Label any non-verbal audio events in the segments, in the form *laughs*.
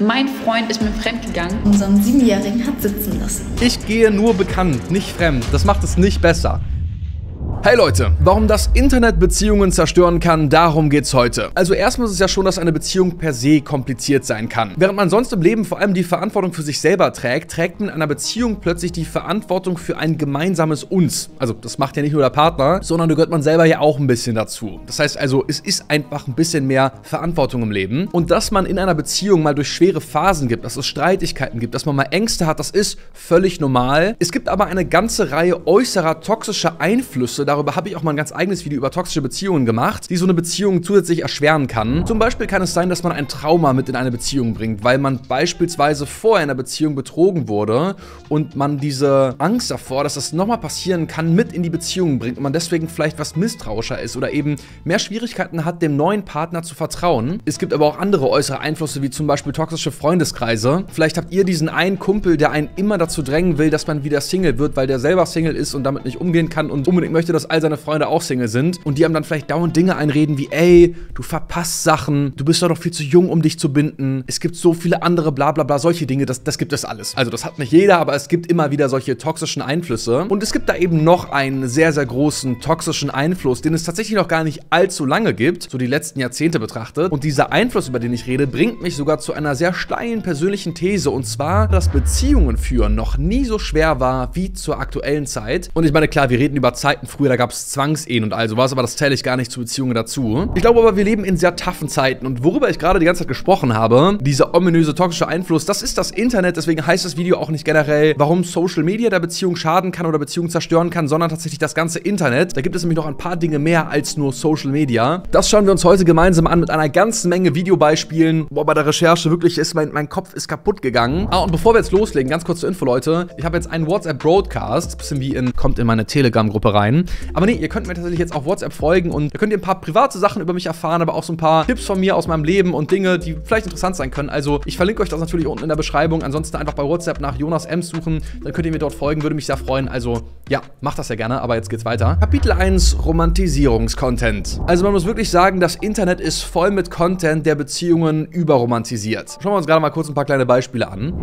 Mein Freund ist mir fremdgegangen. Unseren Siebenjährigen hat sitzen lassen. Ich gehe nur bekannt, nicht fremd. Das macht es nicht besser. Hey Leute, warum das Internet Beziehungen zerstören kann, darum geht's heute. Also erstmal ist es ja schon, dass eine Beziehung per se kompliziert sein kann. Während man sonst im Leben vor allem die Verantwortung für sich selber trägt, trägt man in einer Beziehung plötzlich die Verantwortung für ein gemeinsames Uns. Also das macht ja nicht nur der Partner, sondern da gehört man selber ja auch ein bisschen dazu. Das heißt also, es ist einfach ein bisschen mehr Verantwortung im Leben. Und dass man in einer Beziehung mal durch schwere Phasen gibt, dass es Streitigkeiten gibt, dass man mal Ängste hat, das ist völlig normal. Es gibt aber eine ganze Reihe äußerer toxischer Einflüsse, darüber habe ich auch mal ein ganz eigenes Video über toxische Beziehungen gemacht, die so eine Beziehung zusätzlich erschweren kann. Zum Beispiel kann es sein, dass man ein Trauma mit in eine Beziehung bringt, weil man beispielsweise vorher in einer Beziehung betrogen wurde und man diese Angst davor, dass das nochmal passieren kann, mit in die Beziehung bringt und man deswegen vielleicht was misstrauischer ist oder eben mehr Schwierigkeiten hat, dem neuen Partner zu vertrauen. Es gibt aber auch andere äußere Einflüsse, wie zum Beispiel toxische Freundeskreise. Vielleicht habt ihr diesen einen Kumpel, der einen immer dazu drängen will, dass man wieder Single wird, weil der selber Single ist und damit nicht umgehen kann und unbedingt möchte, dass dass all seine Freunde auch Single sind und die haben dann vielleicht dauernd Dinge einreden wie, ey, du verpasst Sachen, du bist doch noch viel zu jung, um dich zu binden, es gibt so viele andere bla bla bla, solche Dinge, das, das gibt es alles. Also das hat nicht jeder, aber es gibt immer wieder solche toxischen Einflüsse. Und es gibt da eben noch einen sehr, sehr großen toxischen Einfluss, den es tatsächlich noch gar nicht allzu lange gibt, so die letzten Jahrzehnte betrachtet. Und dieser Einfluss, über den ich rede, bringt mich sogar zu einer sehr steilen persönlichen These. Und zwar, dass Beziehungen führen noch nie so schwer war wie zur aktuellen Zeit. Und ich meine, klar, wir reden über Zeiten früher, da gab es Zwangsehen und all sowas, aber das zähle ich gar nicht zu Beziehungen dazu. Ich glaube aber, wir leben in sehr taffen Zeiten und worüber ich gerade die ganze Zeit gesprochen habe, dieser ominöse toxische Einfluss, das ist das Internet, deswegen heißt das Video auch nicht generell, warum Social Media der Beziehung schaden kann oder Beziehungen zerstören kann, sondern tatsächlich das ganze Internet. Da gibt es nämlich noch ein paar Dinge mehr als nur Social Media. Das schauen wir uns heute gemeinsam an mit einer ganzen Menge Videobeispielen. Boah, bei der Recherche wirklich ist mein, mein Kopf ist kaputt gegangen. Ah, und bevor wir jetzt loslegen, ganz kurz zur Info, Leute. Ich habe jetzt einen WhatsApp-Broadcast, bisschen wie in, kommt in meine Telegram-Gruppe rein. Aber nee, ihr könnt mir tatsächlich jetzt auf WhatsApp folgen und da könnt ihr ein paar private Sachen über mich erfahren, aber auch so ein paar Tipps von mir aus meinem Leben und Dinge, die vielleicht interessant sein können. Also ich verlinke euch das natürlich unten in der Beschreibung. Ansonsten einfach bei WhatsApp nach Jonas M suchen, dann könnt ihr mir dort folgen, würde mich sehr freuen. Also ja, macht das ja gerne, aber jetzt geht's weiter. Kapitel 1, Romantisierungskontent. Also man muss wirklich sagen, das Internet ist voll mit Content, der Beziehungen überromantisiert. Schauen wir uns gerade mal kurz ein paar kleine Beispiele an.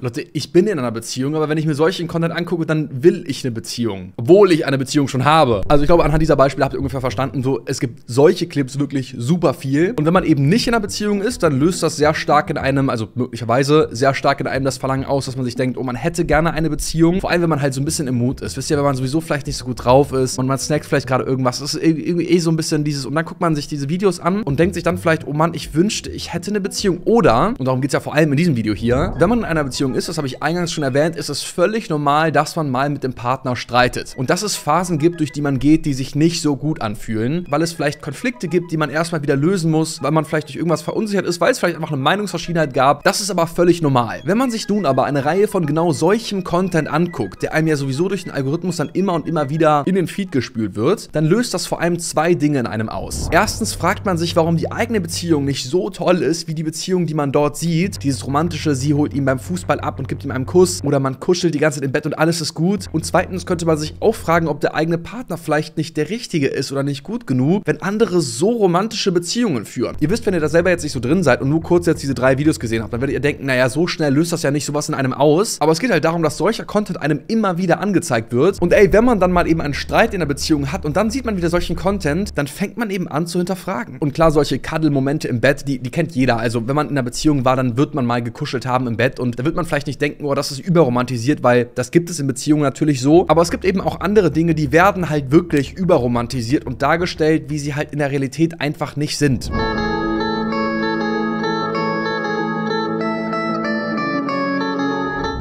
Leute, ich bin in einer Beziehung, aber wenn ich mir solchen Content angucke, dann will ich eine Beziehung. Obwohl ich eine Beziehung schon habe. Also ich glaube, anhand dieser Beispiele habt ihr ungefähr verstanden, so, es gibt solche Clips wirklich super viel. Und wenn man eben nicht in einer Beziehung ist, dann löst das sehr stark in einem, also möglicherweise sehr stark in einem das Verlangen aus, dass man sich denkt, oh, man hätte gerne eine Beziehung. Vor allem, wenn man halt so ein bisschen im Mut ist. Wisst ihr, wenn man sowieso vielleicht nicht so gut drauf ist und man snackt vielleicht gerade irgendwas. Das ist irgendwie eh so ein bisschen dieses, und dann guckt man sich diese Videos an und denkt sich dann vielleicht, oh Mann, ich wünschte, ich hätte eine Beziehung. Oder, und darum geht es ja vor allem in diesem Video hier, wenn man in einer Beziehung ist, das habe ich eingangs schon erwähnt, ist es völlig normal, dass man mal mit dem Partner streitet. Und dass es Phasen gibt, durch die man geht, die sich nicht so gut anfühlen, weil es vielleicht Konflikte gibt, die man erstmal wieder lösen muss, weil man vielleicht durch irgendwas verunsichert ist, weil es vielleicht einfach eine Meinungsverschiedenheit gab. Das ist aber völlig normal. Wenn man sich nun aber eine Reihe von genau solchem Content anguckt, der einem ja sowieso durch den Algorithmus dann immer und immer wieder in den Feed gespült wird, dann löst das vor allem zwei Dinge in einem aus. Erstens fragt man sich, warum die eigene Beziehung nicht so toll ist, wie die Beziehung, die man dort sieht. Dieses romantische, sie holt ihn beim Fußball ab und gibt ihm einen Kuss oder man kuschelt die ganze Zeit im Bett und alles ist gut. Und zweitens könnte man sich auch fragen, ob der eigene Partner vielleicht nicht der richtige ist oder nicht gut genug, wenn andere so romantische Beziehungen führen. Ihr wisst, wenn ihr da selber jetzt nicht so drin seid und nur kurz jetzt diese drei Videos gesehen habt, dann werdet ihr denken, naja, so schnell löst das ja nicht sowas in einem aus. Aber es geht halt darum, dass solcher Content einem immer wieder angezeigt wird. Und ey, wenn man dann mal eben einen Streit in der Beziehung hat und dann sieht man wieder solchen Content, dann fängt man eben an zu hinterfragen. Und klar, solche Cuddle-Momente im Bett, die, die kennt jeder. Also wenn man in einer Beziehung war, dann wird man mal gekuschelt haben im Bett und da wird man vielleicht nicht denken, oh, das ist überromantisiert, weil das gibt es in Beziehungen natürlich so. Aber es gibt eben auch andere Dinge, die werden halt wirklich überromantisiert und dargestellt, wie sie halt in der Realität einfach nicht sind.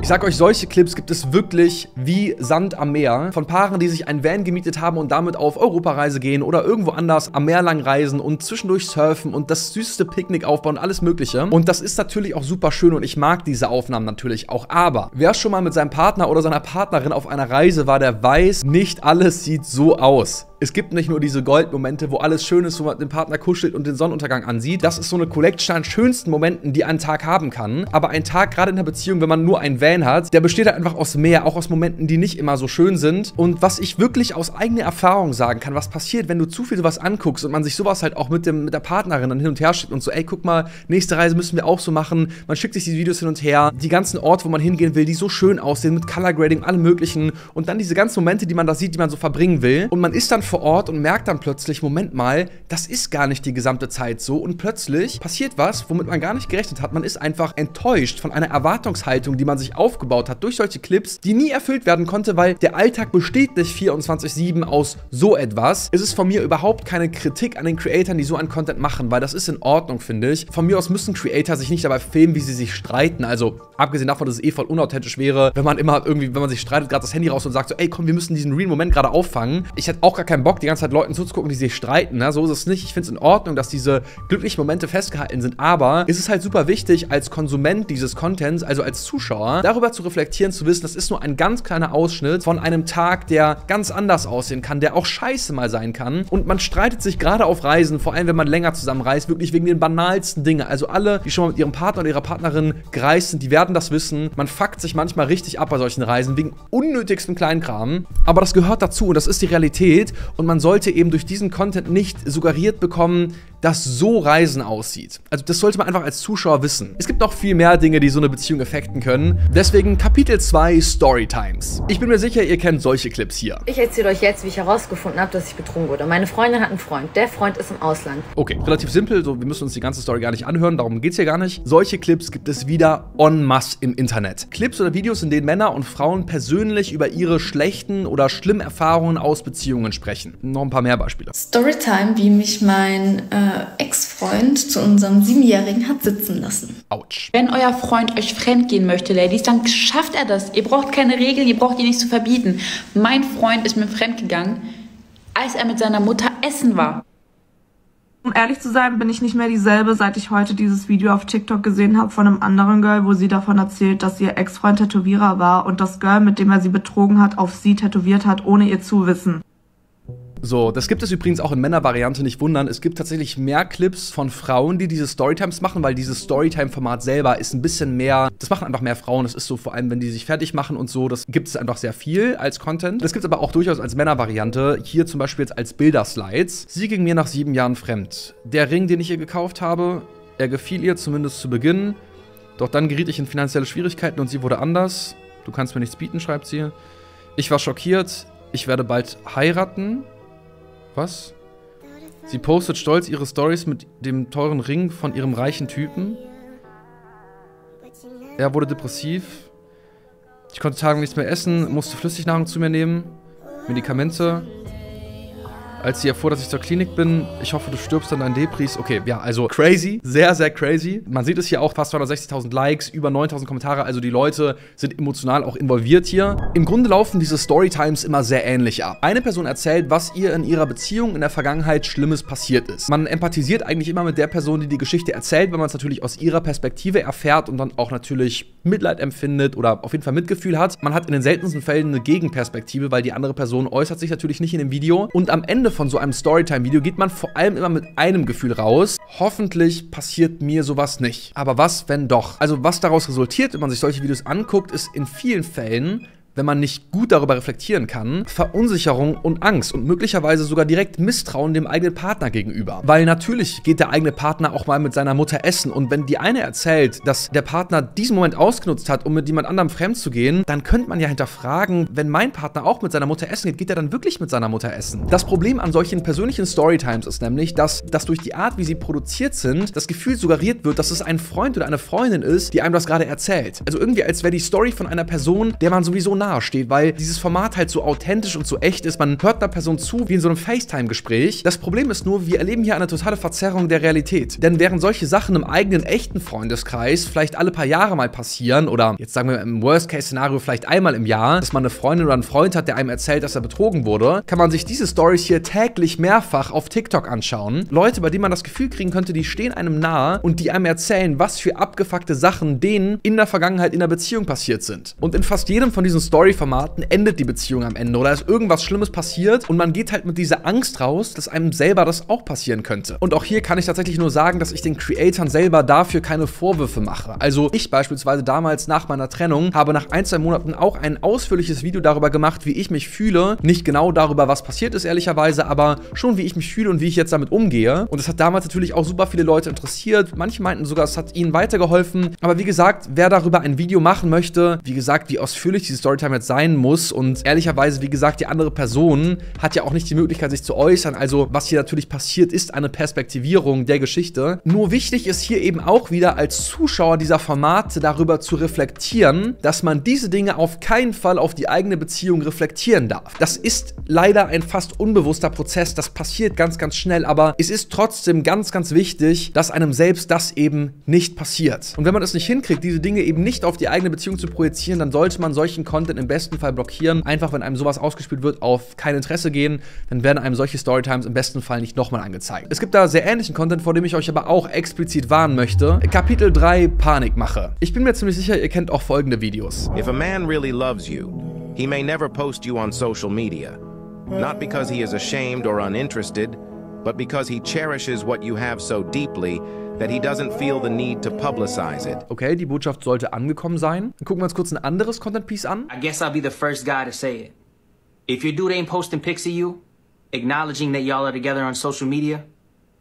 Ich sag euch, solche Clips gibt es wirklich wie Sand am Meer. Von Paaren, die sich ein Van gemietet haben und damit auf Europareise gehen oder irgendwo anders am Meer lang reisen und zwischendurch surfen und das süßeste Picknick aufbauen, alles mögliche. Und das ist natürlich auch super schön und ich mag diese Aufnahmen natürlich auch. Aber wer schon mal mit seinem Partner oder seiner Partnerin auf einer Reise war, der weiß, nicht alles sieht so aus. Es gibt nicht nur diese Goldmomente, wo alles schön ist, wo man den Partner kuschelt und den Sonnenuntergang ansieht. Das ist so eine Collection an schönsten Momenten, die ein Tag haben kann. Aber ein Tag, gerade in einer Beziehung, wenn man nur einen Van hat, der besteht halt einfach aus mehr, auch aus Momenten, die nicht immer so schön sind. Und was ich wirklich aus eigener Erfahrung sagen kann, was passiert, wenn du zu viel sowas anguckst und man sich sowas halt auch mit, dem, mit der Partnerin dann hin und her schickt und so, ey, guck mal, nächste Reise müssen wir auch so machen. Man schickt sich diese Videos hin und her. Die ganzen Orte, wo man hingehen will, die so schön aussehen, mit Color Grading, allem möglichen. Und dann diese ganzen Momente, die man da sieht, die man so verbringen will. Und man ist dann vor Ort und merkt dann plötzlich, Moment mal, das ist gar nicht die gesamte Zeit so. Und plötzlich passiert was, womit man gar nicht gerechnet hat. Man ist einfach enttäuscht von einer Erwartungshaltung, die man sich aufgebaut hat durch solche Clips, die nie erfüllt werden konnte, weil der Alltag besteht nicht 24-7 aus so etwas. Es ist von mir überhaupt keine Kritik an den Creatoren, die so einen Content machen, weil das ist in Ordnung, finde ich. Von mir aus müssen Creator sich nicht dabei filmen, wie sie sich streiten. Also, abgesehen davon, dass es eh voll unauthentisch wäre, wenn man immer irgendwie, wenn man sich streitet, gerade das Handy raus und sagt so, ey, komm, wir müssen diesen real Moment gerade auffangen. Ich hätte auch gar keinen Bock, die ganze Zeit Leuten zuzugucken, die sich streiten. Ne? So ist es nicht. Ich finde es in Ordnung, dass diese glücklichen Momente festgehalten sind. Aber es ist halt super wichtig, als Konsument dieses Contents, also als Zuschauer, darüber zu reflektieren, zu wissen, das ist nur ein ganz kleiner Ausschnitt von einem Tag, der ganz anders aussehen kann, der auch scheiße mal sein kann. Und man streitet sich gerade auf Reisen, vor allem wenn man länger zusammen reist, wirklich wegen den banalsten Dingen. Also alle, die schon mal mit ihrem Partner oder ihrer Partnerin gereist sind, die werden das wissen. Man fuckt sich manchmal richtig ab bei solchen Reisen wegen unnötigsten Kleinkram. Aber das gehört dazu und das ist die Realität. Und man sollte eben durch diesen Content nicht suggeriert bekommen, dass so Reisen aussieht. Also das sollte man einfach als Zuschauer wissen. Es gibt noch viel mehr Dinge, die so eine Beziehung effekten können. Deswegen Kapitel 2 Storytimes. Ich bin mir sicher, ihr kennt solche Clips hier. Ich erzähle euch jetzt, wie ich herausgefunden habe, dass ich betrogen wurde. Meine Freundin hat einen Freund. Der Freund ist im Ausland. Okay, relativ simpel. So, wir müssen uns die ganze Story gar nicht anhören. Darum geht es hier gar nicht. Solche Clips gibt es wieder en masse im Internet. Clips oder Videos, in denen Männer und Frauen persönlich über ihre schlechten oder schlimmen Erfahrungen aus Beziehungen sprechen. Noch ein paar mehr Beispiele. Storytime, wie mich mein äh, Ex-Freund zu unserem Siebenjährigen hat sitzen lassen. Autsch. Wenn euer Freund euch fremdgehen möchte, Ladies, dann schafft er das. Ihr braucht keine Regeln, ihr braucht ihn nicht zu verbieten. Mein Freund ist mir fremdgegangen, als er mit seiner Mutter essen war. Um ehrlich zu sein, bin ich nicht mehr dieselbe, seit ich heute dieses Video auf TikTok gesehen habe von einem anderen Girl, wo sie davon erzählt, dass ihr Ex-Freund Tätowierer war und das Girl, mit dem er sie betrogen hat, auf sie tätowiert hat, ohne ihr Zuwissen. So, das gibt es übrigens auch in Männervariante, nicht wundern. Es gibt tatsächlich mehr Clips von Frauen, die diese Storytimes machen, weil dieses Storytime-Format selber ist ein bisschen mehr, das machen einfach mehr Frauen. Das ist so vor allem, wenn die sich fertig machen und so, das gibt es einfach sehr viel als Content. Das gibt es aber auch durchaus als Männervariante. Hier zum Beispiel jetzt als Bilderslides. Sie ging mir nach sieben Jahren fremd. Der Ring, den ich ihr gekauft habe, er gefiel ihr zumindest zu Beginn. Doch dann geriet ich in finanzielle Schwierigkeiten und sie wurde anders. Du kannst mir nichts bieten, schreibt sie. Ich war schockiert. Ich werde bald heiraten. Was? Sie postet stolz ihre Stories mit dem teuren Ring von ihrem reichen Typen. Er wurde depressiv. Ich konnte tagelang nichts mehr essen, musste Flüssignahrung zu mir nehmen. Medikamente. Als sie erfuhr, dass ich zur Klinik bin, ich hoffe, du stirbst an deinen Depris. Okay, ja, also crazy, sehr, sehr crazy. Man sieht es hier auch, fast 260.000 Likes, über 9.000 Kommentare, also die Leute sind emotional auch involviert hier. Im Grunde laufen diese Storytimes immer sehr ähnlich ab. Eine Person erzählt, was ihr in ihrer Beziehung in der Vergangenheit Schlimmes passiert ist. Man empathisiert eigentlich immer mit der Person, die die Geschichte erzählt, wenn man es natürlich aus ihrer Perspektive erfährt und dann auch natürlich Mitleid empfindet oder auf jeden Fall Mitgefühl hat. Man hat in den seltensten Fällen eine Gegenperspektive, weil die andere Person äußert sich natürlich nicht in dem Video. Und am Ende von so einem Storytime-Video geht man vor allem immer mit einem Gefühl raus. Hoffentlich passiert mir sowas nicht. Aber was, wenn doch? Also was daraus resultiert, wenn man sich solche Videos anguckt, ist in vielen Fällen wenn man nicht gut darüber reflektieren kann, Verunsicherung und Angst und möglicherweise sogar direkt Misstrauen dem eigenen Partner gegenüber. Weil natürlich geht der eigene Partner auch mal mit seiner Mutter essen und wenn die eine erzählt, dass der Partner diesen Moment ausgenutzt hat, um mit jemand anderem fremd zu gehen, dann könnte man ja hinterfragen, wenn mein Partner auch mit seiner Mutter essen geht, geht er dann wirklich mit seiner Mutter essen? Das Problem an solchen persönlichen Storytimes ist nämlich, dass, dass durch die Art, wie sie produziert sind, das Gefühl suggeriert wird, dass es ein Freund oder eine Freundin ist, die einem das gerade erzählt. Also irgendwie als wäre die Story von einer Person, der man sowieso nah nahe steht, weil dieses Format halt so authentisch und so echt ist. Man hört einer Person zu, wie in so einem FaceTime-Gespräch. Das Problem ist nur, wir erleben hier eine totale Verzerrung der Realität. Denn während solche Sachen im eigenen echten Freundeskreis vielleicht alle paar Jahre mal passieren oder jetzt sagen wir im Worst-Case-Szenario vielleicht einmal im Jahr, dass man eine Freundin oder einen Freund hat, der einem erzählt, dass er betrogen wurde, kann man sich diese Stories hier täglich mehrfach auf TikTok anschauen. Leute, bei denen man das Gefühl kriegen könnte, die stehen einem nahe und die einem erzählen, was für abgefuckte Sachen denen in der Vergangenheit in der Beziehung passiert sind. Und in fast jedem von diesen Stories Story-Formaten endet die Beziehung am Ende oder ist irgendwas Schlimmes passiert und man geht halt mit dieser Angst raus, dass einem selber das auch passieren könnte. Und auch hier kann ich tatsächlich nur sagen, dass ich den Creatoren selber dafür keine Vorwürfe mache. Also ich beispielsweise damals nach meiner Trennung habe nach ein, zwei Monaten auch ein ausführliches Video darüber gemacht, wie ich mich fühle. Nicht genau darüber, was passiert ist, ehrlicherweise, aber schon wie ich mich fühle und wie ich jetzt damit umgehe. Und es hat damals natürlich auch super viele Leute interessiert. Manche meinten sogar, es hat ihnen weitergeholfen. Aber wie gesagt, wer darüber ein Video machen möchte, wie gesagt, wie ausführlich diese Storytime jetzt sein muss und ehrlicherweise, wie gesagt, die andere Person hat ja auch nicht die Möglichkeit, sich zu äußern. Also, was hier natürlich passiert, ist eine Perspektivierung der Geschichte. Nur wichtig ist hier eben auch wieder als Zuschauer dieser Formate darüber zu reflektieren, dass man diese Dinge auf keinen Fall auf die eigene Beziehung reflektieren darf. Das ist leider ein fast unbewusster Prozess, das passiert ganz, ganz schnell, aber es ist trotzdem ganz, ganz wichtig, dass einem selbst das eben nicht passiert. Und wenn man es nicht hinkriegt, diese Dinge eben nicht auf die eigene Beziehung zu projizieren, dann sollte man solchen Content im besten Fall blockieren. Einfach, wenn einem sowas ausgespielt wird, auf kein Interesse gehen, dann werden einem solche Storytimes im besten Fall nicht nochmal angezeigt. Es gibt da sehr ähnlichen Content, vor dem ich euch aber auch explizit warnen möchte. Kapitel 3 Panikmache. Ich bin mir ziemlich sicher, ihr kennt auch folgende Videos. If a man really loves you, he may never post you on social media. Not because he is ashamed or uninterested, but because he cherishes what you have so deeply that he doesn't feel the need to publicize it. Okay, die Botschaft sollte angekommen sein. Dann gucken wir uns kurz ein anderes Content-Piece an. I guess I'll be the first guy to say it. If your dude ain't posting pics of you, acknowledging that y'all are together on social media,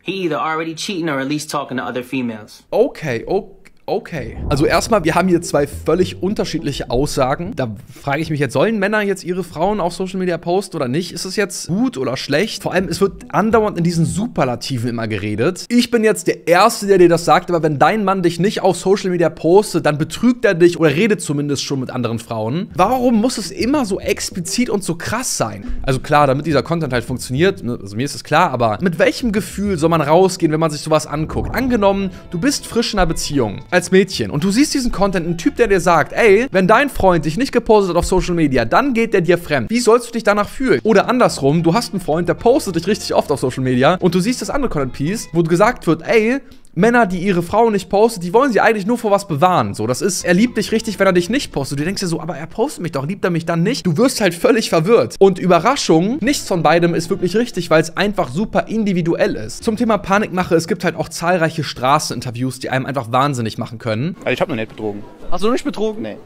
he either already cheating or at least talking to other females. Okay, okay. Okay. Also erstmal, wir haben hier zwei völlig unterschiedliche Aussagen. Da frage ich mich jetzt, sollen Männer jetzt ihre Frauen auf Social Media posten oder nicht? Ist es jetzt gut oder schlecht? Vor allem, es wird andauernd in diesen Superlativen immer geredet. Ich bin jetzt der Erste, der dir das sagt, aber wenn dein Mann dich nicht auf Social Media postet, dann betrügt er dich oder redet zumindest schon mit anderen Frauen. Warum muss es immer so explizit und so krass sein? Also klar, damit dieser Content halt funktioniert, ne, also mir ist es klar, aber mit welchem Gefühl soll man rausgehen, wenn man sich sowas anguckt? Angenommen, du bist frisch in einer Beziehung als Mädchen und du siehst diesen Content, ein Typ, der dir sagt, ey, wenn dein Freund dich nicht gepostet hat auf Social Media, dann geht der dir fremd. Wie sollst du dich danach fühlen? Oder andersrum, du hast einen Freund, der postet dich richtig oft auf Social Media und du siehst das andere Content-Piece, wo gesagt wird, ey, Männer, die ihre Frau nicht postet, die wollen sie eigentlich nur vor was bewahren. So, das ist, er liebt dich richtig, wenn er dich nicht postet. Du denkst dir so, aber er postet mich doch, liebt er mich dann nicht? Du wirst halt völlig verwirrt. Und Überraschung, nichts von beidem ist wirklich richtig, weil es einfach super individuell ist. Zum Thema Panikmache, es gibt halt auch zahlreiche Straßeninterviews, die einem einfach wahnsinnig machen können. Also ich habe noch nicht betrogen. Hast du nicht betrogen? Nee.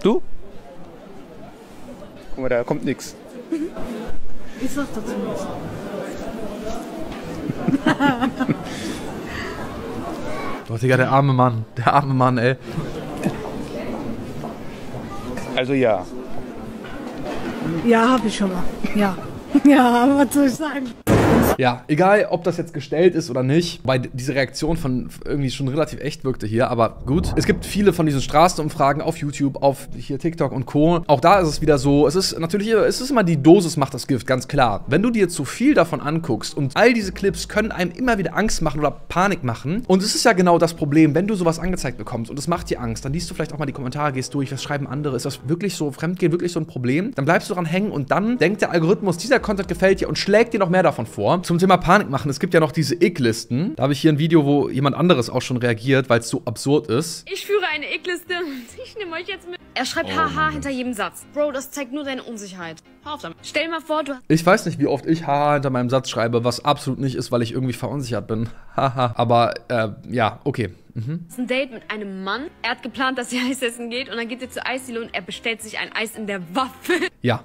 Du? Guck mal, da kommt nix. Ich sag dazu nichts. *laughs* Doch, Digga, der arme Mann. Der arme Mann, ey. Also ja. Ja, habe ich schon mal. Ja. *laughs* Ja, was soll ich sagen? Ja, egal, ob das jetzt gestellt ist oder nicht, weil diese Reaktion von irgendwie schon relativ echt wirkte hier, aber gut. Es gibt viele von diesen Straßenumfragen auf YouTube, auf hier TikTok und Co. Auch da ist es wieder so, es ist natürlich, es ist immer die Dosis macht das Gift, ganz klar. Wenn du dir zu viel davon anguckst und all diese Clips können einem immer wieder Angst machen oder Panik machen und es ist ja genau das Problem, wenn du sowas angezeigt bekommst und es macht dir Angst, dann liest du vielleicht auch mal die Kommentare, gehst durch, was schreiben andere, ist das wirklich so, Fremdgehen wirklich so ein Problem? Dann bleibst du dran hängen und dann denkt der Algorithmus, dieser Content gefällt dir und schlägt dir noch mehr davon vor. Zum Thema Panik machen, es gibt ja noch diese Ick-Listen. Da habe ich hier ein Video, wo jemand anderes auch schon reagiert, weil es so absurd ist. Ich führe eine Ick-Liste und *laughs* ich nehme euch jetzt mit. Er schreibt Haha hinter jedem Satz. Bro, das zeigt nur deine Unsicherheit. Hör auf damit. Stell dir mal vor, du hast Ich weiß nicht, wie oft ich haha hinter meinem Satz schreibe, was absolut nicht ist, weil ich irgendwie verunsichert bin. *laughs* Haha. Aber äh, ja, okay. Mhm. ein Date mit einem Mann. Er hat geplant, dass sie *laughs* Eis essen geht und dann geht sie zur Eisdiele und er bestellt sich ein Eis in der Waffel. Ja.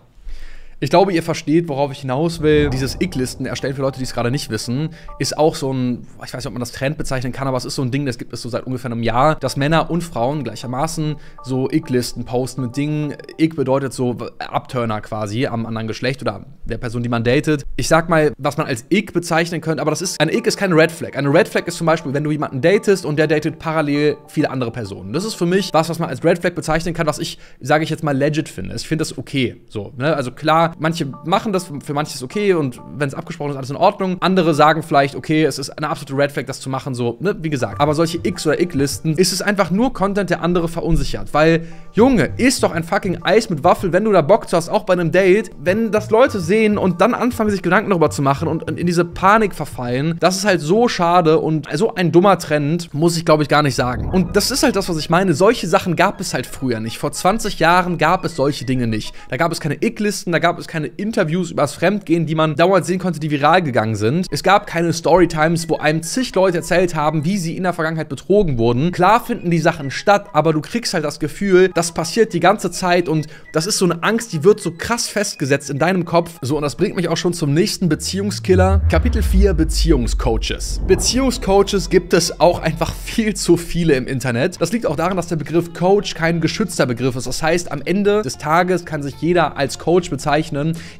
Ich glaube, ihr versteht, worauf ich hinaus will. Dieses Ick-Listen erstellen für Leute, die es gerade nicht wissen, ist auch so ein, ich weiß nicht, ob man das Trend bezeichnen kann, aber es ist so ein Ding, das gibt es so seit ungefähr einem Jahr, dass Männer und Frauen gleichermaßen so Ick-Listen posten mit Dingen. Ick bedeutet so Abturner quasi am anderen Geschlecht oder der Person, die man datet. Ich sag mal, was man als Ick bezeichnen könnte, aber das ist, eine Ick ist keine Red Flag. Eine Red Flag ist zum Beispiel, wenn du jemanden datest und der datet parallel viele andere Personen. Das ist für mich was, was man als Red Flag bezeichnen kann, was ich, sage ich jetzt mal, legit finde. Ich finde das okay. So, ne? Also klar, manche machen das, für manche ist okay und wenn es abgesprochen ist, alles in Ordnung. Andere sagen vielleicht, okay, es ist eine absolute Red Flag, das zu machen, so, ne, wie gesagt. Aber solche X- oder Ick-Listen ist es einfach nur Content, der andere verunsichert. Weil, Junge, isst doch ein fucking Eis mit Waffel, wenn du da Bock hast, auch bei einem Date. Wenn das Leute sehen und dann anfangen, sich Gedanken darüber zu machen und in diese Panik verfallen, das ist halt so schade und so ein dummer Trend, muss ich glaube ich gar nicht sagen. Und das ist halt das, was ich meine. Solche Sachen gab es halt früher nicht. Vor 20 Jahren gab es solche Dinge nicht. Da gab es keine Ick-Listen, da gab es keine Interviews übers Fremdgehen, die man dauernd sehen konnte, die viral gegangen sind. Es gab keine Storytimes, wo einem zig Leute erzählt haben, wie sie in der Vergangenheit betrogen wurden. Klar finden die Sachen statt, aber du kriegst halt das Gefühl, das passiert die ganze Zeit und das ist so eine Angst, die wird so krass festgesetzt in deinem Kopf. So, und das bringt mich auch schon zum nächsten Beziehungskiller. Kapitel 4 Beziehungscoaches. Beziehungscoaches gibt es auch einfach viel zu viele im Internet. Das liegt auch daran, dass der Begriff Coach kein geschützter Begriff ist. Das heißt, am Ende des Tages kann sich jeder als Coach bezeichnen,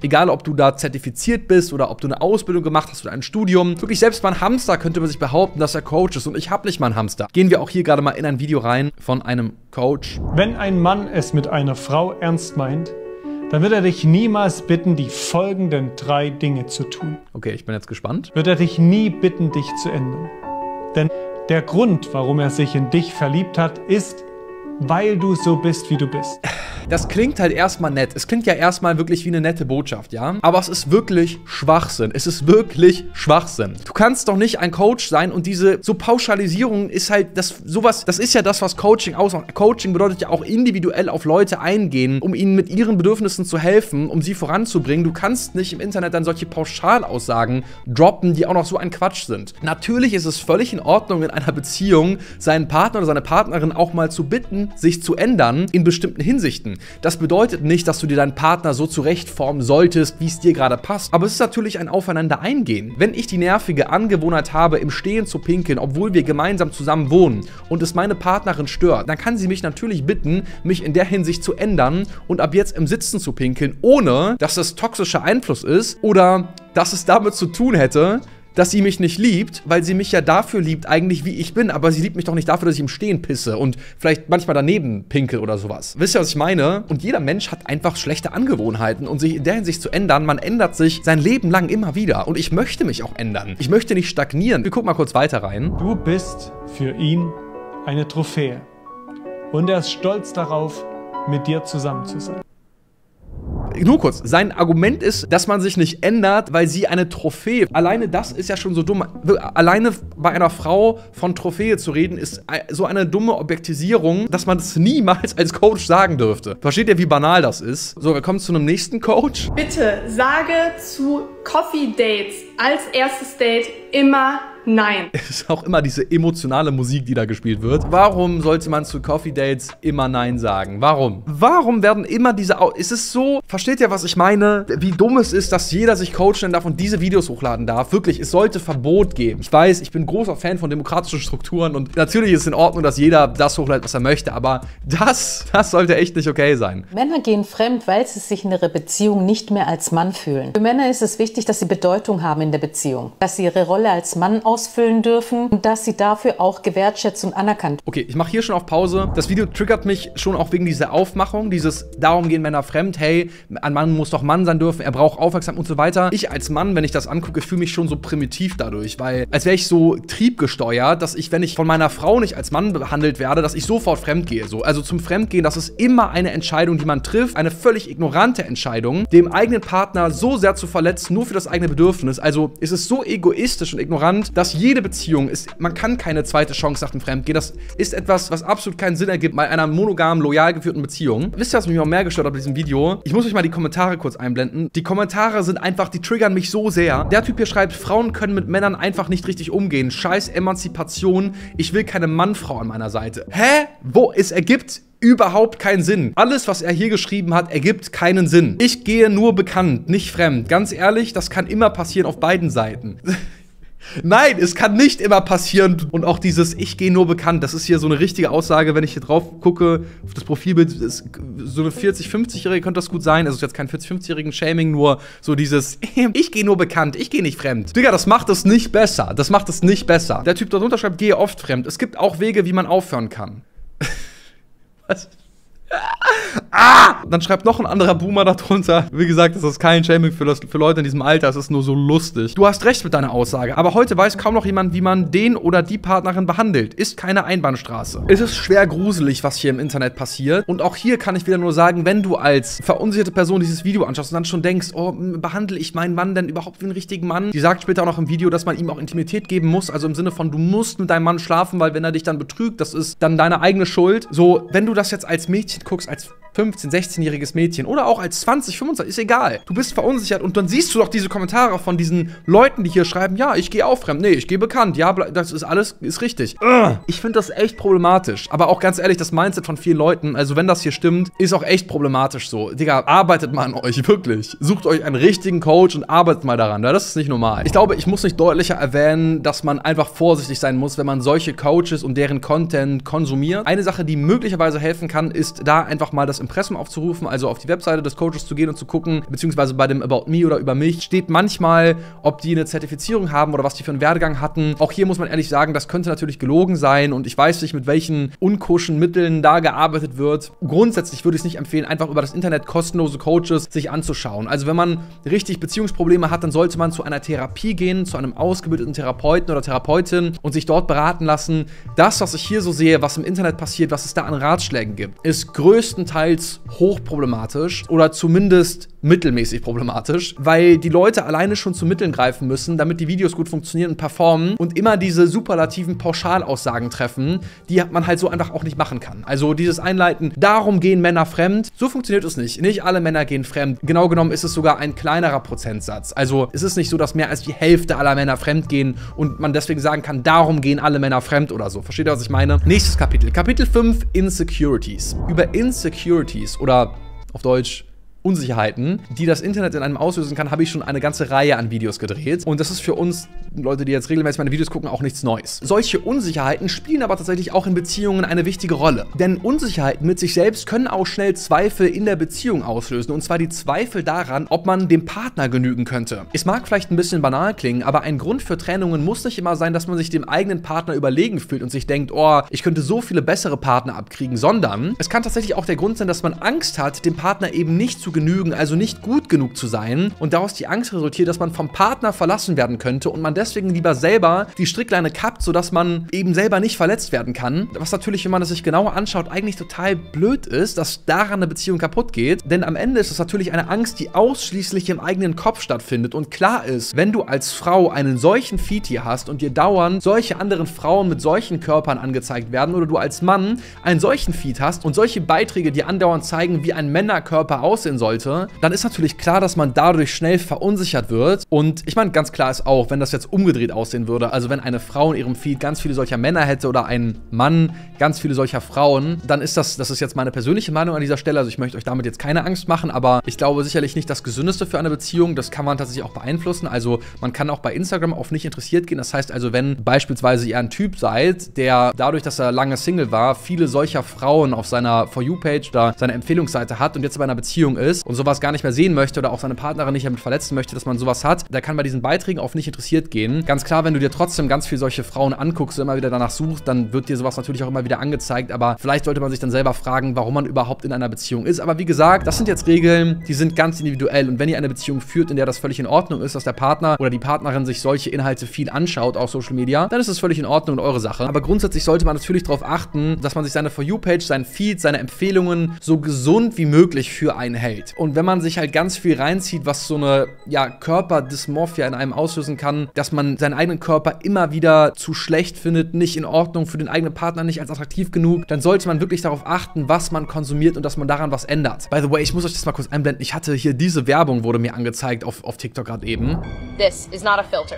egal ob du da zertifiziert bist oder ob du eine Ausbildung gemacht hast oder ein Studium. Wirklich selbst mal ein Hamster könnte man sich behaupten, dass er Coach ist und ich habe nicht mal einen Hamster. Gehen wir auch hier gerade mal in ein Video rein von einem Coach. Wenn ein Mann es mit einer Frau ernst meint, dann wird er dich niemals bitten, die folgenden drei Dinge zu tun. Okay, ich bin jetzt gespannt. Wird er dich nie bitten, dich zu ändern. Denn der Grund, warum er sich in dich verliebt hat, ist, weil du so bist, wie du bist. Das klingt halt erstmal nett. Es klingt ja erstmal wirklich wie eine nette Botschaft, ja? Aber es ist wirklich Schwachsinn. Es ist wirklich Schwachsinn. Du kannst doch nicht ein Coach sein und diese so Pauschalisierung ist halt das sowas, das ist ja das, was Coaching ausmacht. Coaching bedeutet ja auch individuell auf Leute eingehen, um ihnen mit ihren Bedürfnissen zu helfen, um sie voranzubringen. Du kannst nicht im Internet dann solche Pauschalaussagen droppen, die auch noch so ein Quatsch sind. Natürlich ist es völlig in Ordnung, in einer Beziehung seinen Partner oder seine Partnerin auch mal zu bitten, sich zu ändern in bestimmten Hinsichten. Das bedeutet nicht, dass du dir deinen Partner so zurechtformen solltest, wie es dir gerade passt. Aber es ist natürlich ein Aufeinander eingehen. Wenn ich die nervige Angewohnheit habe, im Stehen zu pinkeln, obwohl wir gemeinsam zusammen wohnen und es meine Partnerin stört, dann kann sie mich natürlich bitten, mich in der Hinsicht zu ändern und ab jetzt im Sitzen zu pinkeln, ohne dass das toxischer Einfluss ist oder dass es damit zu tun hätte, dass sie mich nicht liebt, weil sie mich ja dafür liebt, eigentlich wie ich bin, aber sie liebt mich doch nicht dafür, dass ich im Stehen pisse und vielleicht manchmal daneben pinkel oder sowas. Wisst ihr, was ich meine? Und jeder Mensch hat einfach schlechte Angewohnheiten und sich in der Hinsicht zu ändern, man ändert sich sein Leben lang immer wieder und ich möchte mich auch ändern. Ich möchte nicht stagnieren. Wir gucken mal kurz weiter rein. Du bist für ihn eine Trophäe und er ist stolz darauf, mit dir zusammen zu sein nur kurz, sein Argument ist, dass man sich nicht ändert, weil sie eine Trophäe. Alleine das ist ja schon so dumm. Alleine bei einer Frau von Trophäe zu reden, ist so eine dumme Objektisierung, dass man das niemals als Coach sagen dürfte. Versteht ihr, wie banal das ist? So, wir kommen zu einem nächsten Coach. Bitte sage zu Coffee Dates als erstes Date immer Nein. *laughs* Es ist auch immer diese emotionale Musik, die da gespielt wird. Warum sollte man zu Coffee Dates immer Nein sagen? Warum? Warum werden immer diese... Au es ist so... Versteht ihr, was ich meine? Wie dumm es ist, dass jeder sich coachen darf und diese Videos hochladen darf. Wirklich, es sollte Verbot geben. Ich weiß, ich bin großer Fan von demokratischen Strukturen und natürlich ist es in Ordnung, dass jeder das hochlädt, was er möchte, aber das, das sollte echt nicht okay sein. Männer gehen fremd, weil sie sich in ihrer Beziehung nicht mehr als Mann fühlen. Für Männer ist es wichtig, dass sie Bedeutung haben in der Beziehung. Dass sie ihre Rolle als Mann aus ausfüllen dürfen und dass sie dafür auch gewertschätzt und anerkannt. Okay, ich mache hier schon auf Pause. Das Video triggert mich schon auch wegen dieser Aufmachung, dieses darum gehen Männer fremd, hey, ein Mann muss doch Mann sein dürfen, er braucht Aufmerksamkeit und so weiter. Ich als Mann, wenn ich das angucke, fühle mich schon so primitiv dadurch, weil als wäre ich so triebgesteuert, dass ich, wenn ich von meiner Frau nicht als Mann behandelt werde, dass ich sofort fremd gehe. So. Also zum Fremdgehen, das ist immer eine Entscheidung, die man trifft, eine völlig ignorante Entscheidung, dem eigenen Partner so sehr zu verletzen, nur für das eigene Bedürfnis. Also ist es so egoistisch und ignorant, dass dass jede Beziehung ist, man kann keine zweite Chance nach dem Fremdgehen. Das ist etwas, was absolut keinen Sinn ergibt bei einer monogamen, loyal geführten Beziehung. Wisst ihr, was mich noch mehr gestört hat bei diesem Video? Ich muss euch mal die Kommentare kurz einblenden. Die Kommentare sind einfach, die triggern mich so sehr. Der Typ hier schreibt, Frauen können mit Männern einfach nicht richtig umgehen. Scheiß Emanzipation. Ich will keine Mannfrau an meiner Seite. Hä? Wo? Es ergibt überhaupt keinen Sinn. Alles, was er hier geschrieben hat, ergibt keinen Sinn. Ich gehe nur bekannt, nicht fremd. Ganz ehrlich, das kann immer passieren auf beiden Seiten. *laughs* Nein, es kann nicht immer passieren. Und auch dieses Ich gehe nur bekannt, das ist hier so eine richtige Aussage, wenn ich hier drauf gucke, auf das Profilbild, ist so eine 40-, 50-Jährige könnte das gut sein. Also jetzt kein 40-, 50-jährigen Shaming, nur so dieses *laughs* Ich gehe nur bekannt, ich gehe nicht fremd. Digga, das macht es nicht besser. Das macht es nicht besser. Der Typ darunter schreibt, gehe oft fremd. Es gibt auch Wege, wie man aufhören kann. *laughs* Was? Ah! Dann schreibt noch ein anderer Boomer darunter. Wie gesagt, das ist kein Shaming für, das, für Leute in diesem Alter. Es ist nur so lustig. Du hast recht mit deiner Aussage, aber heute weiß kaum noch jemand, wie man den oder die Partnerin behandelt. Ist keine Einbahnstraße. Es ist schwer gruselig, was hier im Internet passiert. Und auch hier kann ich wieder nur sagen, wenn du als verunsicherte Person dieses Video anschaust und dann schon denkst, oh, behandle ich meinen Mann denn überhaupt wie einen richtigen Mann? Die sagt später auch noch im Video, dass man ihm auch Intimität geben muss. Also im Sinne von, du musst mit deinem Mann schlafen, weil wenn er dich dann betrügt, das ist dann deine eigene Schuld. So, wenn du das jetzt als Mädchen guckst, als 15, 16-jähriges Mädchen oder auch als 20, 25, ist egal. Du bist verunsichert und dann siehst du doch diese Kommentare von diesen Leuten, die hier schreiben, ja, ich gehe auch fremd, nee, ich gehe bekannt, ja, das ist alles, ist richtig. Ich finde das echt problematisch. Aber auch ganz ehrlich, das Mindset von vielen Leuten, also wenn das hier stimmt, ist auch echt problematisch so. Digga, arbeitet mal an euch, wirklich. Sucht euch einen richtigen Coach und arbeitet mal daran, das ist nicht normal. Ich glaube, ich muss nicht deutlicher erwähnen, dass man einfach vorsichtig sein muss, wenn man solche Coaches und deren Content konsumiert. Eine Sache, die möglicherweise helfen kann, ist da einfach mal das Impressum aufzurufen, also auf die Webseite des Coaches zu gehen und zu gucken, beziehungsweise bei dem About Me oder über mich steht manchmal, ob die eine Zertifizierung haben oder was die für einen Werdegang hatten. Auch hier muss man ehrlich sagen, das könnte natürlich gelogen sein und ich weiß nicht, mit welchen unkuschen Mitteln da gearbeitet wird. Grundsätzlich würde ich es nicht empfehlen, einfach über das Internet kostenlose Coaches sich anzuschauen. Also wenn man richtig Beziehungsprobleme hat, dann sollte man zu einer Therapie gehen, zu einem ausgebildeten Therapeuten oder Therapeutin und sich dort beraten lassen. Das, was ich hier so sehe, was im Internet passiert, was es da an Ratschlägen gibt, ist größtenteils hochproblematisch oder zumindest mittelmäßig problematisch, weil die Leute alleine schon zu Mitteln greifen müssen, damit die Videos gut funktionieren und performen und immer diese superlativen Pauschalaussagen treffen, die man halt so einfach auch nicht machen kann. Also dieses Einleiten, darum gehen Männer fremd, so funktioniert es nicht. Nicht alle Männer gehen fremd. Genau genommen ist es sogar ein kleinerer Prozentsatz. Also es ist nicht so, dass mehr als die Hälfte aller Männer fremd gehen und man deswegen sagen kann, darum gehen alle Männer fremd oder so. Versteht ihr, was ich meine? Nächstes Kapitel. Kapitel 5, Insecurities. Über Insecurities oder auf Deutsch Unsicherheiten, die das Internet in einem auslösen kann, habe ich schon eine ganze Reihe an Videos gedreht. Und das ist für uns, Leute, die jetzt regelmäßig meine Videos gucken, auch nichts Neues. Solche Unsicherheiten spielen aber tatsächlich auch in Beziehungen eine wichtige Rolle. Denn Unsicherheiten mit sich selbst können auch schnell Zweifel in der Beziehung auslösen. Und zwar die Zweifel daran, ob man dem Partner genügen könnte. Es mag vielleicht ein bisschen banal klingen, aber ein Grund für Trennungen muss nicht immer sein, dass man sich dem eigenen Partner überlegen fühlt und sich denkt, oh, ich könnte so viele bessere Partner abkriegen, sondern es kann tatsächlich auch der Grund sein, dass man Angst hat, dem Partner eben nicht zu genügen, also nicht gut genug zu sein und daraus die Angst resultiert, dass man vom Partner verlassen werden könnte und man deswegen lieber selber die Strickleine kappt, sodass man eben selber nicht verletzt werden kann. Was natürlich, wenn man es sich genauer anschaut, eigentlich total blöd ist, dass daran eine Beziehung kaputt geht, denn am Ende ist es natürlich eine Angst, die ausschließlich im eigenen Kopf stattfindet und klar ist, wenn du als Frau einen solchen Feed hier hast und dir dauernd solche anderen Frauen mit solchen Körpern angezeigt werden oder du als Mann einen solchen Feed hast und solche Beiträge dir andauernd zeigen, wie ein Männerkörper aussehen sollte, dann ist natürlich klar, dass man dadurch schnell verunsichert wird. Und ich meine, ganz klar ist auch, wenn das jetzt umgedreht aussehen würde, also wenn eine Frau in ihrem Feed ganz viele solcher Männer hätte oder ein Mann ganz viele solcher Frauen, dann ist das, das ist jetzt meine persönliche Meinung an dieser Stelle, also ich möchte euch damit jetzt keine Angst machen, aber ich glaube sicherlich nicht das Gesündeste für eine Beziehung, das kann man tatsächlich auch beeinflussen, also man kann auch bei Instagram auf nicht interessiert gehen, das heißt also, wenn beispielsweise ihr ein Typ seid, der dadurch, dass er lange Single war, viele solcher Frauen auf seiner For You-Page oder seiner Empfehlungsseite hat und jetzt bei einer Beziehung ist und sowas gar nicht mehr sehen möchte oder auch seine Partnerin nicht damit verletzen möchte, dass man sowas hat, der kann bei diesen Beiträgen auf nicht interessiert gehen. Ganz klar, wenn du dir trotzdem ganz viel solche Frauen anguckst und immer wieder danach suchst, dann wird dir sowas natürlich auch immer wieder angezeigt, aber vielleicht sollte man sich dann selber fragen, warum man überhaupt in einer Beziehung ist. Aber wie gesagt, das sind jetzt Regeln, die sind ganz individuell und wenn ihr eine Beziehung führt, in der das völlig in Ordnung ist, dass der Partner oder die Partnerin sich solche Inhalte viel anschaut auf Social Media, dann ist es völlig in Ordnung und eure Sache. Aber grundsätzlich sollte man natürlich darauf achten, dass man sich seine For You-Page, seinen Feed, seine Empfehlungen so gesund wie möglich für einen hält. Und wenn man sich halt ganz viel reinzieht, was so eine ja, Körperdysmorphia in einem auslösen kann, dass man seinen eigenen Körper immer wieder zu schlecht findet, nicht in Ordnung, für den eigenen Partner nicht als attraktiv genug, dann sollte man wirklich darauf achten, was man konsumiert und dass man daran was ändert. By the way, ich muss euch das mal kurz einblenden. Ich hatte hier diese Werbung, wurde mir angezeigt auf, auf TikTok gerade eben. This is not a filter.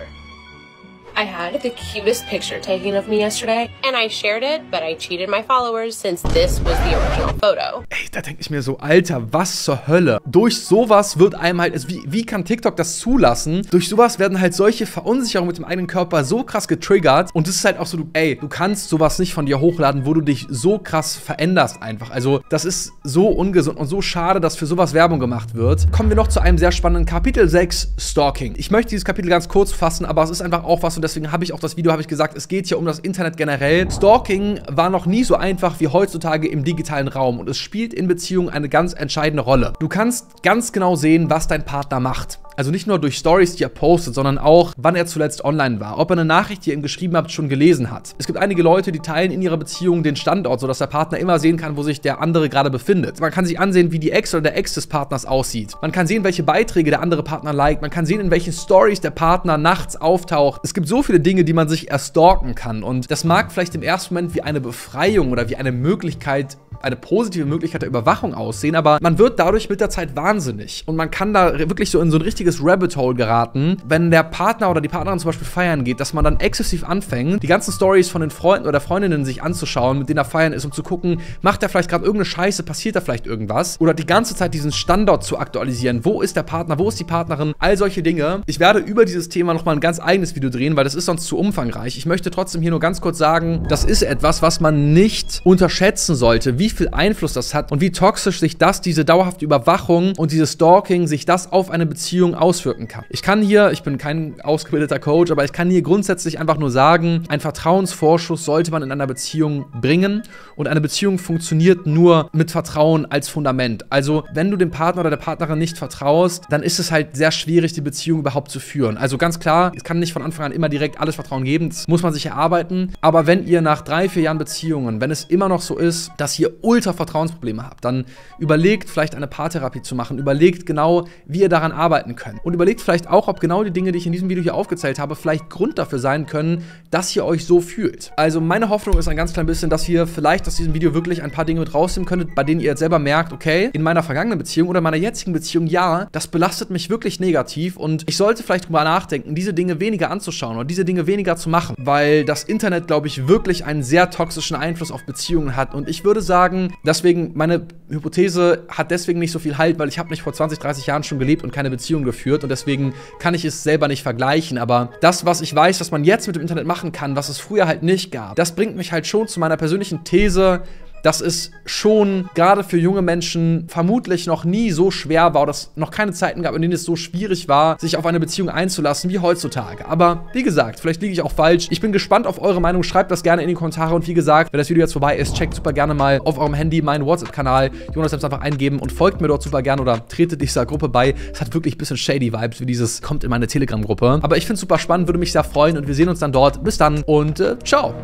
I had the cutest picture taken of me yesterday, and I shared it, but I cheated my followers since this was the original photo. Ey, da denke ich mir so, Alter, was zur Hölle? Durch sowas wird einem halt, also wie, wie kann TikTok das zulassen? Durch sowas werden halt solche Verunsicherungen mit dem eigenen Körper so krass getriggert und es ist halt auch so, du, ey, du kannst sowas nicht von dir hochladen, wo du dich so krass veränderst einfach. Also, das ist so ungesund und so schade, dass für sowas Werbung gemacht wird. Kommen wir noch zu einem sehr spannenden Kapitel 6, Stalking. Ich möchte dieses Kapitel ganz kurz fassen, aber es ist einfach auch was, und deswegen habe ich auch das Video, habe ich gesagt, es geht hier um das Internet generell. Stalking war noch nie so einfach wie heutzutage im digitalen Raum und es spielt in Beziehungen eine ganz entscheidende Rolle. Du kannst ganz genau sehen, was dein Partner macht. Also nicht nur durch Stories, die er postet, sondern auch, wann er zuletzt online war. Ob er eine Nachricht, die ihr ihm geschrieben habt, schon gelesen hat. Es gibt einige Leute, die teilen in ihrer Beziehung den Standort, sodass der Partner immer sehen kann, wo sich der andere gerade befindet. Man kann sich ansehen, wie die Ex oder der Ex des Partners aussieht. Man kann sehen, welche Beiträge der andere Partner liked. Man kann sehen, in welchen Stories der Partner nachts auftaucht. Es gibt so viele Dinge, die man sich erstalken kann. Und das mag vielleicht im ersten Moment wie eine Befreiung oder wie eine Möglichkeit eine positive Möglichkeit der Überwachung aussehen, aber man wird dadurch mit der Zeit wahnsinnig. Und man kann da wirklich so in so ein richtiges Rabbit Hole geraten, wenn der Partner oder die Partnerin zum Beispiel feiern geht, dass man dann exzessiv anfängt, die ganzen Stories von den Freunden oder Freundinnen sich anzuschauen, mit denen er feiern ist, um zu gucken, macht er vielleicht gerade irgendeine Scheiße, passiert da vielleicht irgendwas? Oder die ganze Zeit diesen Standort zu aktualisieren. Wo ist der Partner? Wo ist die Partnerin? All solche Dinge. Ich werde über dieses Thema nochmal ein ganz eigenes Video drehen, weil das ist sonst zu umfangreich. Ich möchte trotzdem hier nur ganz kurz sagen, das ist etwas, was man nicht unterschätzen sollte, wie viel Einfluss das hat und wie toxisch sich das, diese dauerhafte Überwachung und dieses Stalking, sich das auf eine Beziehung auswirken kann. Ich kann hier, ich bin kein ausgebildeter Coach, aber ich kann hier grundsätzlich einfach nur sagen, ein Vertrauensvorschuss sollte man in einer Beziehung bringen und eine Beziehung funktioniert nur mit Vertrauen als Fundament. Also, wenn du dem Partner oder der Partnerin nicht vertraust, dann ist es halt sehr schwierig, die Beziehung überhaupt zu führen. Also ganz klar, es kann nicht von Anfang an immer direkt alles Vertrauen geben, das muss man sich erarbeiten. Aber wenn ihr nach drei, vier Jahren Beziehungen, wenn es immer noch so ist, dass ihr ultra Vertrauensprobleme habt, dann überlegt vielleicht eine Paartherapie zu machen, überlegt genau, wie ihr daran arbeiten könnt. Und überlegt vielleicht auch, ob genau die Dinge, die ich in diesem Video hier aufgezählt habe, vielleicht Grund dafür sein können, dass ihr euch so fühlt. Also meine Hoffnung ist ein ganz klein bisschen, dass ihr vielleicht aus diesem Video wirklich ein paar Dinge mit rausnehmen könntet, bei denen ihr jetzt selber merkt, okay, in meiner vergangenen Beziehung oder meiner jetzigen Beziehung, ja, das belastet mich wirklich negativ und ich sollte vielleicht drüber nachdenken, diese Dinge weniger anzuschauen oder diese Dinge weniger zu machen, weil das Internet, glaube ich, wirklich einen sehr toxischen Einfluss auf Beziehungen hat und ich würde sagen, deswegen, meine Hypothese hat deswegen nicht so viel Halt, weil ich habe nicht vor 20, 30 Jahren schon gelebt und keine Beziehung geführt und deswegen kann ich es selber nicht vergleichen, aber das, was ich weiß, was man jetzt mit dem Internet machen kann, was es früher halt nicht gab, das bringt mich halt schon zu meiner persönlichen These, dass es schon gerade für junge Menschen vermutlich noch nie so schwer war, oder es noch keine Zeiten gab, in denen es so schwierig war, sich auf eine Beziehung einzulassen wie heutzutage. Aber wie gesagt, vielleicht liege ich auch falsch. Ich bin gespannt auf eure Meinung. Schreibt das gerne in die Kommentare. Und wie gesagt, wenn das Video jetzt vorbei ist, checkt super gerne mal auf eurem Handy meinen WhatsApp-Kanal. Jonas selbst einfach eingeben und folgt mir dort super gerne oder tretet dieser Gruppe bei. Es hat wirklich ein bisschen shady Vibes, wie dieses kommt in meine Telegram-Gruppe. Aber ich finde es super spannend, würde mich sehr freuen und wir sehen uns dann dort. Bis dann und äh, ciao.